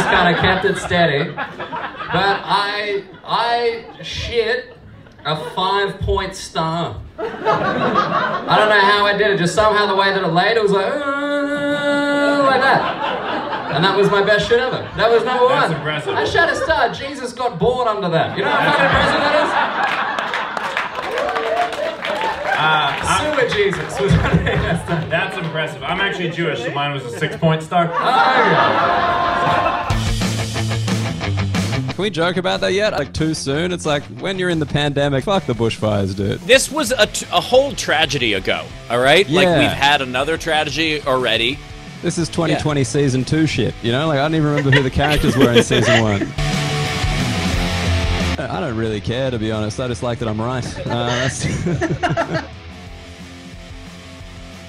just kind of kept it steady. But I, I shit a five point star. I don't know how I did it, just somehow the way that it laid, it was like, "Uh," like that. And that was my best shit ever. That was number That's one. impressive. I shot a star. Jesus got bored under that. You know how fucking impressive that Uh, is? Sewer Jesus was running. That's impressive. I'm actually Jewish, so mine was a six point star. Oh, Can we joke about that yet? Like too soon? It's like when you're in the pandemic, fuck the bushfires, dude. This was a, t- a whole tragedy ago, all right? Yeah. Like, we've had another tragedy already. This is 2020 season two shit. You know, like I don't even remember who the characters were in season one. I don't really care to be honest. I just like that I'm right. Uh,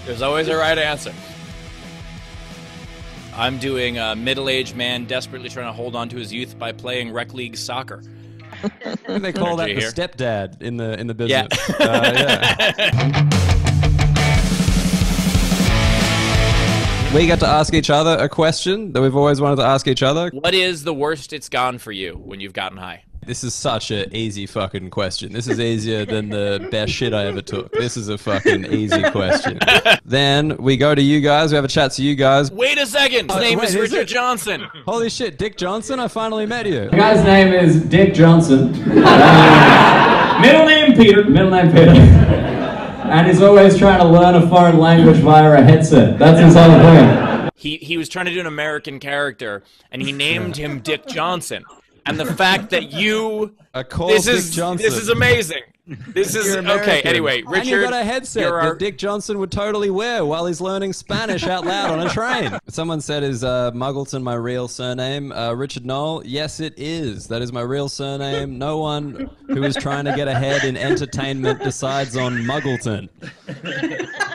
There's always a right answer. I'm doing a middle aged man desperately trying to hold on to his youth by playing rec league soccer. they call that the hear? stepdad in the in the Yeah. business. Uh, yeah. We got to ask each other a question that we've always wanted to ask each other. What is the worst it's gone for you when you've gotten high? This is such a easy fucking question. This is easier than the best shit I ever took. This is a fucking easy question. then we go to you guys. We have a chat to you guys. Wait a second! His Oh, name wait, is is Richard it? Johnson. Holy shit, Dick Johnson! I finally met you. The guy's name is Dick Johnson. Uh, middle name Peter. Middle name Peter. And he's always trying to learn a foreign language via a headset. That's his whole thing. He, he was trying to do an American character, and he named him Dick Johnson. And the fact that you A this is Johnson. this is amazing. This is okay. Anyway, Richard, and you got a headset you're our- that Dick Johnson would totally wear while he's learning Spanish out loud on a train. Someone said, "Is uh, Muggleton my real surname?" Uh, Richard Knoll. Yes, it is. That is my real surname. No one who is trying to get ahead in entertainment decides on Muggleton.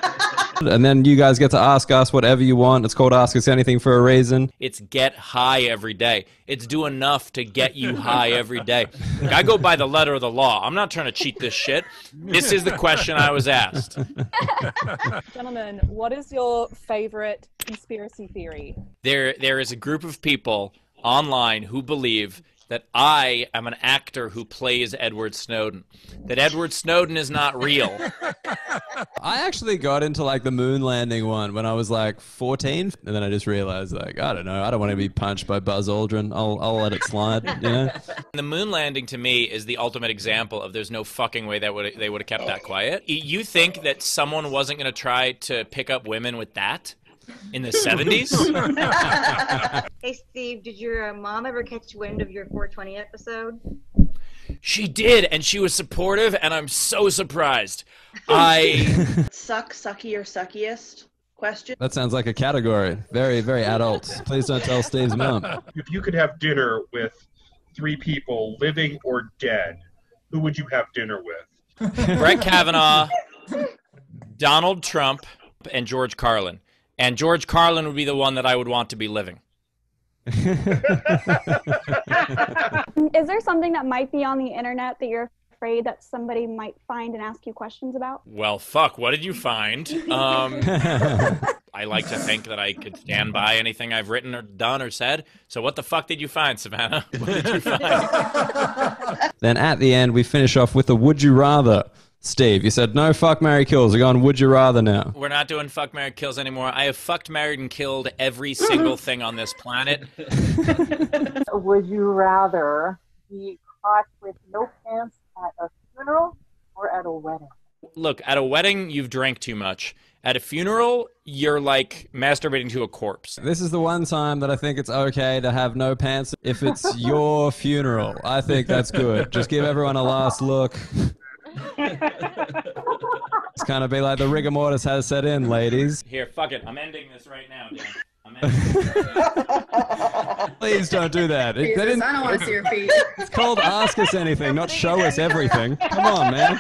And then you guys get to ask us whatever you want. It's called Ask Us Anything for a reason. It's get high every day. It's do enough to get you high every day. Like, I go by the letter of the law. I'm not trying to cheat this shit. This is the question I was asked. Gentlemen, what is your favorite conspiracy theory? There, there is a group of people online who believe that I am an actor who plays Edward Snowden. That Edward Snowden is not real. I actually got into like the moon landing one when I was like 14, and then I just realized like I don't know, I don't want to be punched by Buzz Aldrin. I'll I'll let it slide, you know. The moon landing to me is the ultimate example of there's no fucking way that would they would have kept that quiet. You think that someone wasn't going to try to pick up women with that in the 70s? Hey Steve, did your uh, mom ever catch wind of your 420 episode? She did, and she was supportive, and I'm so surprised. I Suck, sucky, or suckiest? Question. That sounds like a category. Very very adult. Please don't tell Steve's mom. If you could have dinner with three people, living or dead, who would you have dinner with? Brett Kavanaugh, Donald Trump, and George Carlin. And George Carlin would be the one that I would want to be living. Is there something that might be on the internet that you're afraid that somebody might find and ask you questions about? Well, fuck. What did you find? Um, I like to think that I could stand by anything I've written or done or said. So, what the fuck did you find, Savannah? What did you find? Then at the end we finish off with a would you rather. Steve, you said no fuck Mary kills. We're going would you rather now. We're not doing fuck, married, kills anymore. I have fucked, married, and killed every single thing on this planet. Would you rather be caught with no pants at a funeral or at a wedding? Look, at a wedding, you've drank too much. At a funeral, you're like masturbating to a corpse. This is the one time that I think it's okay to have no pants if it's your funeral. I think that's good. Just give everyone a last look. It's kind of be like the rigor mortis has set in, ladies. Here, fuck it. I'm ending this right now, Dan. Please don't do that. Jesus, didn't- I don't want to see your feet. It's called Ask Us Anything, not Show Us Everything. Come on, man.